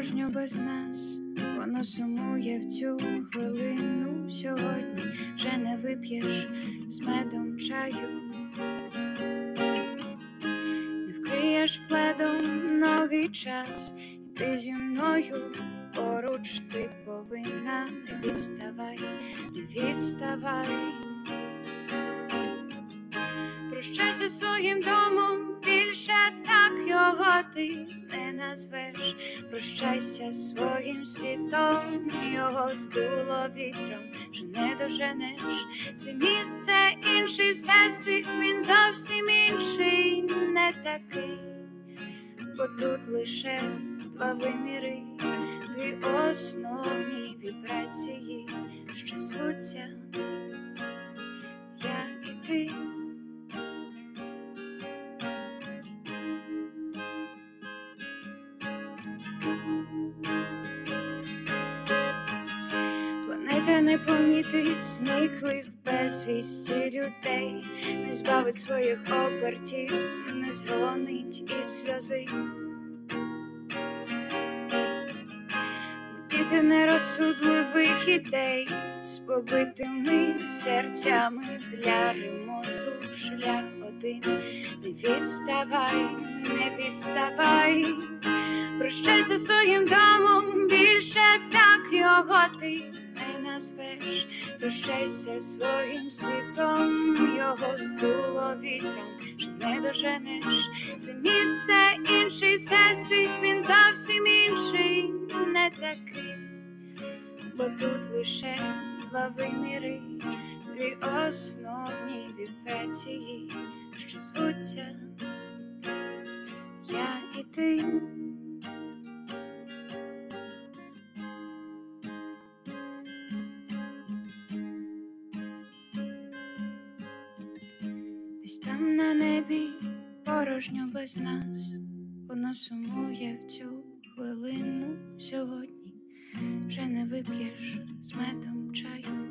порожньо без нас, воно сумує в цю хвилину сьогодні. Вже не вип'єш з медом чаю, не вкриєш пледом ноги час, і ти зі мною поруч ти повинна. Не відставай, не відставай. Прощайся своїм домом, його ти не назвеш. Прощайся своїм світом, його здуло вітром, вже не доженеш. Це місце інший всесвіт, він зовсім інший, не такий, бо тут лише два виміри, дві основні вібрації, Не помітить зниклих безвісті людей, не збавить своїх обертів, не зронить і сльози. Діти нерозсудливих ідей з побитими серцями для ремонту шлях один. Не відставай, не відставай, прощайся своїм домом, більше так його ти назвеш. Прощайся своїм світом, його здуло вітром, вже не доженеш. Це місце інший всесвіт, він зовсім інший, не такий, бо тут лише два виміри, дві основні вібрації, що звуться я і ти. Десь там на небі порожньо без нас, воно сумує в цю хвилину сьогодні, вже не вип'єш з медом чаю.